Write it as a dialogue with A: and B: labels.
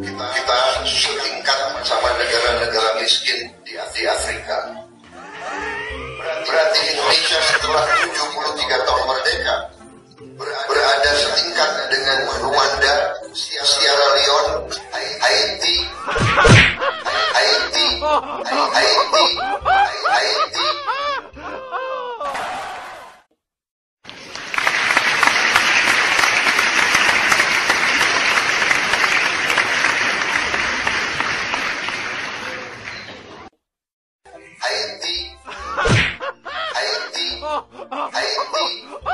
A: kita, kita setingkat sama negara-negara miskin di, di Afrika. Berarti Indonesia setelah 73 tahun merdeka berada setingkat dengan Rwanda, Sierra Leone, Haiti, Haiti, Haiti, Haiti, Hey am Hey I Hey thee.